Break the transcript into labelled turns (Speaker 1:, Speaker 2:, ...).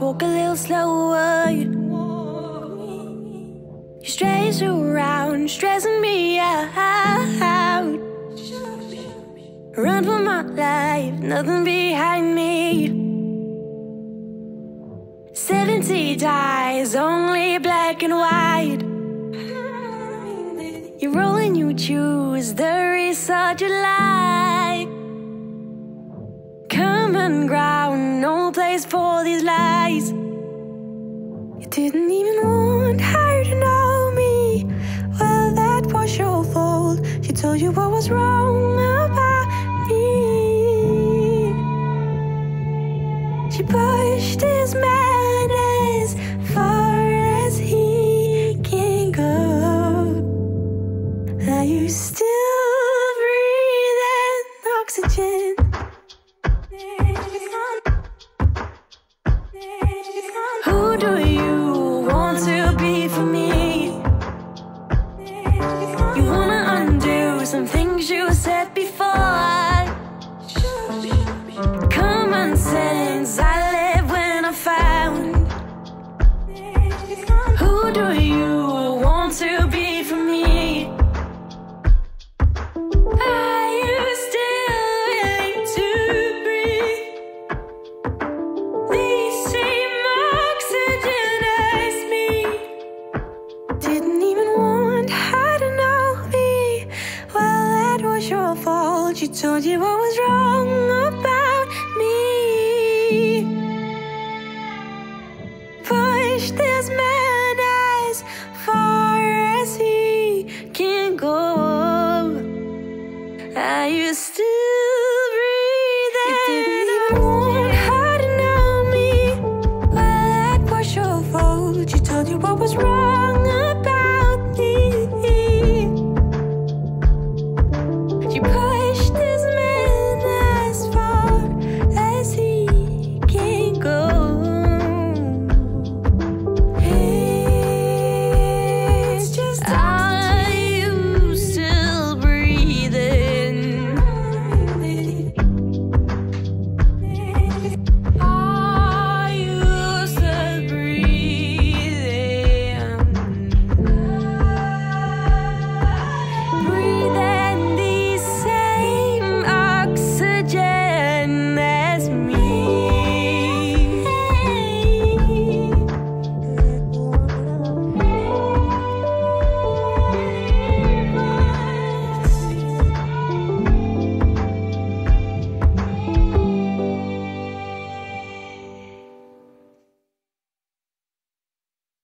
Speaker 1: walk a little slower. You stress around, stressing me out. Run for my life, nothing behind me. 70 dies, only black and white. You roll and you choose, there is such a lie. Common ground, no place for these lies. Didn't even want her to know me. Well, that was your fault. She told you what was wrong about me. She pushed his man as far as he can go. Are you still breathing oxygen? Some things you said before. Was your fault. She told you what was wrong about me. Push this man as far as he can go. Are you still breathing? You didn't even want her to know me. Well, that was your fault. She told you what was wrong. you could.